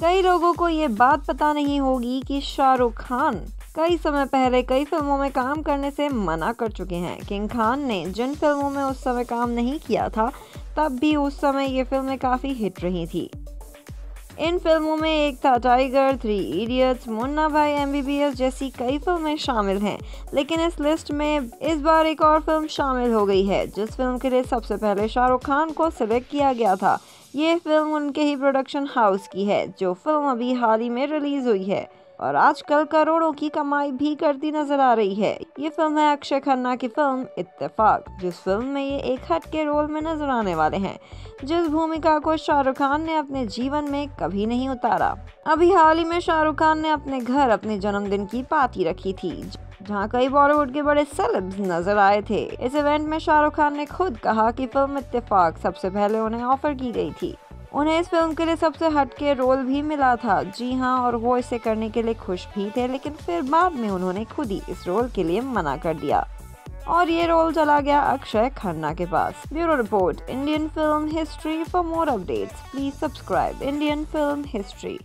कई लोगों को ये बात पता नहीं होगी कि शाहरुख खान कई समय पहले कई फ़िल्मों में काम करने से मना कर चुके हैं। किंग खान ने जिन फ़िल्मों में उस समय काम नहीं किया था, तब भी उस समय ये फ़िल्में काफ़ी हिट रही थी। इन फ़िल्मों में एक था टाइगर थ्री इडियट्स मुन्ना भाई एमबीबीएस जैसी कई फ़िल्में शामिल हैं। लेकिन इस लिस्ट में इस बार एक और फ़िल्म शामिल हो गई है, जिस फ़िल्म के लिए सबसे पहले शाहरुख खान को सिलेक्ट किया गया था। ये फ़िल्म उनके ही प्रोडक्शन हाउस की है, जो फ़िल्म अभी हाल ही में रिलीज़ हुई है। और आजकल करोड़ों की कमाई भी करती नज़र आ रही है। ये फ़िल्म है अक्षय खन्ना की फ़िल्म इत्तेफाक, जिस फ़िल्म में ये एक हट के रोल में नज़र आने वाले हैं, जिस भूमिका को शाहरुख खान ने अपने जीवन में कभी नहीं उतारा। अभी हाल ही में शाहरुख खान ने अपने घर अपने जन्मदिन की पार्टी रखी थी, जहाँ कई बॉलीवुड के बड़े सेलेब्स नज़र आए थे। इस इवेंट में शाहरुख खान ने खुद कहा कि फ़िल्म इत्तेफाक सबसे पहले उन्हें ऑफ़र की गई थी। उन्हें इस फ़िल्म के लिए सबसे हटके रोल भी मिला था। जी हाँ और वो इसे करने के लिए खुश भी थे, लेकिन फिर बाद में उन्होंने खुद ही इस रोल के लिए मना कर दिया। और ये रोल चला गया अक्षय खन्ना के पास। Bureau report Indian film history for more updates please subscribe Indian film history